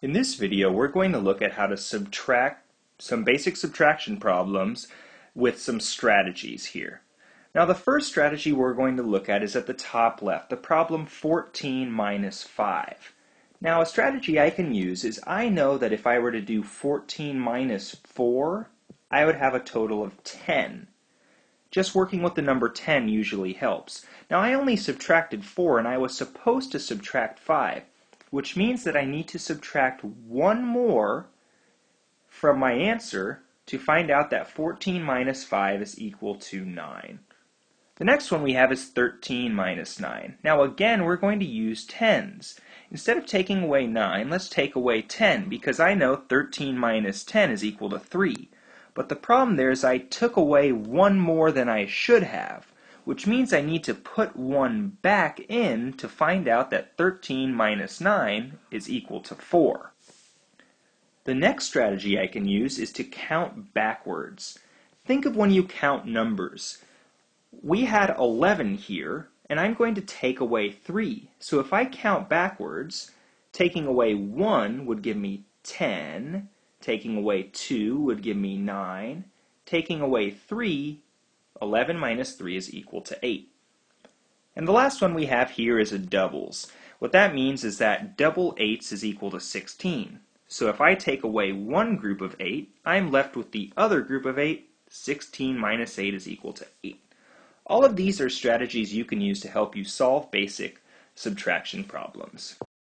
In this video, we're going to look at how to subtract some basic subtraction problems with some strategies here. Now the first strategy we're going to look at is at the top left, the problem 14 minus 5. Now a strategy I can use is I know that if I were to do 14 minus 4, I would have a total of 10. Just working with the number 10 usually helps. Now I only subtracted 4 and I was supposed to subtract 5 which means that I need to subtract one more from my answer to find out that 14 minus 5 is equal to 9. The next one we have is 13 minus 9. Now again, we're going to use tens. Instead of taking away 9, let's take away 10, because I know 13 minus 10 is equal to 3. But the problem there is I took away one more than I should have which means I need to put 1 back in to find out that 13 minus 9 is equal to 4. The next strategy I can use is to count backwards. Think of when you count numbers. We had 11 here, and I'm going to take away 3. So if I count backwards, taking away 1 would give me 10, taking away 2 would give me 9, taking away 3 11 minus 3 is equal to 8. And the last one we have here is a doubles. What that means is that double 8s is equal to 16. So if I take away one group of 8, I'm left with the other group of 8. 16 minus 8 is equal to 8. All of these are strategies you can use to help you solve basic subtraction problems.